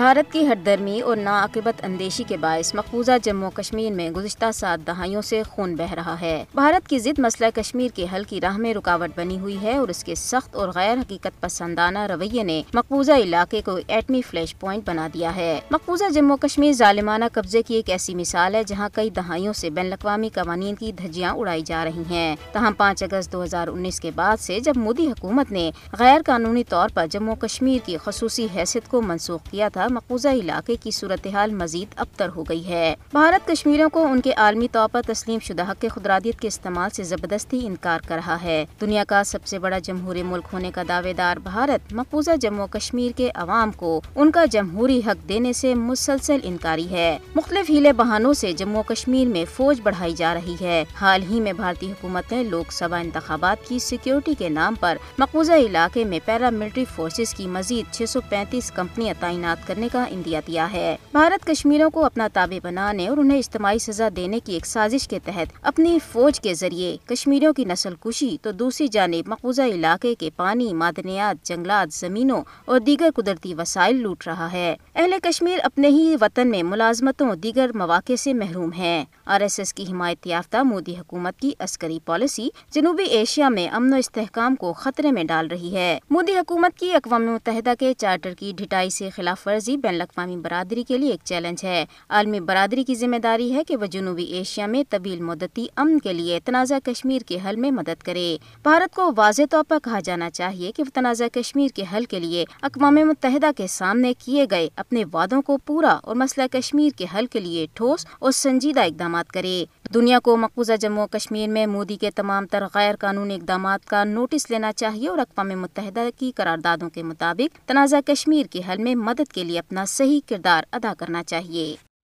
भारत की हरदर्मी और नाकिबत अंदेशी के बायस मकबूजा जम्मू कश्मीर में गुजशत सात दहाइयों से खून बह रहा है। भारत की जिद मसला कश्मीर के हल की राह में रुकावट बनी हुई है और उसके सख्त और गैर हकीकत पसंदाना रवैये ने मकबूजा इलाके को एटमी फ्लैश पॉइंट बना दिया है। मकबूजा जम्मू कश्मीर जालिमाना कब्जे की एक ऐसी मिसाल है जहाँ कई दहाइयों से बैन अवी कवानीन की धज्जियाँ उड़ाई जा रही है। तहाँ पाँच अगस्त दो हज़ार उन्नीस के बाद ऐसी जब मोदी हुकूमत ने गैर कानूनी तौर आरोप जम्मू कश्मीर की खसूसी हैसियत को मनसूख किया था मकबूजा इलाके की सूरत हाल मजीद अबतर हो गई है। भारत कश्मीरों को उनके आलमी तौर पर तस्लीम शुदा हक के खुदरादियत के इस्तेमाल ऐसी ज़बरदस्ती इनकार कर रहा है। दुनिया का सबसे बड़ा जमहूरी मुल्क होने का दावेदार भारत मकबूजा जम्मू कश्मीर के अवाम को उनका जमहूरी हक देने ऐसी मुसलसल इनकारी है। मुख्तलिफ़ हीले बहानों ऐसी जम्मू कश्मीर में फौज बढ़ाई जा रही है। हाल ही में भारतीय हुकूमत ने लोकसभा इंतबात की सिक्योरिटी के नाम आरोप मकबूजा इलाके में पैरा मिलिट्री फोर्सेज की मजीद छह सौ पैंतीस कम्पनियाँ तैनात करने का इंदिया दिया है। भारत कश्मीरों को अपना ताबे बनाने और उन्हें इज्तमाही सजा देने की एक साजिश के तहत अपनी फौज के ज़रिए कश्मीरियों की नस्ल कुशी तो दूसरी जानब मकबूजा इलाके के पानी, मादनियात, जंगलात, जमीनों और दीगर कुदरती वसाइल लूट रहा है। अहले कश्मीर अपने ही वतन में मुलाजमतों दीगर मौाक़े ऐसी महरूम है। एस की हिमायत याफ्ता मोदी हुकूमत की अस्करी पॉलिसी जनूबी एशिया में अमन इसकाम को खतरे में डाल रही है। मोदी हुकूमत की अकवा मुतहदा के चार्टर की ढिटाई ऐसी खिलाफ वर्जी बैन अवी बरदरी के लिए एक चैलेंज है। आलमी बरदरी की ज़िम्मेदारी है कि वह जनूबी एशिया में तवील मुद्दती अमन के लिए तनाज़ा कश्मीर के हल में मदद करे। भारत को वाज तौर पर कहा जाना चाहिए कि वह तनाज़ा कश्मीर के हल के लिए अकवा मुतहदा के सामने किए गए अपने वादों को पूरा और मसला कश्मीर के हल के लिए ठोस और संजीदा इकदाम करे। दुनिया को मकबूजा जम्मू कश्मीर में मोदी के तमाम तर गैर कानूनी इकदाम का नोटिस लेना चाहिए और अकवा मुतहदा की करारदादों के मुताबिक तनाज़ा कश्मीर के हल में मदद के लिए अपना सही किरदार अदा करना चाहिए।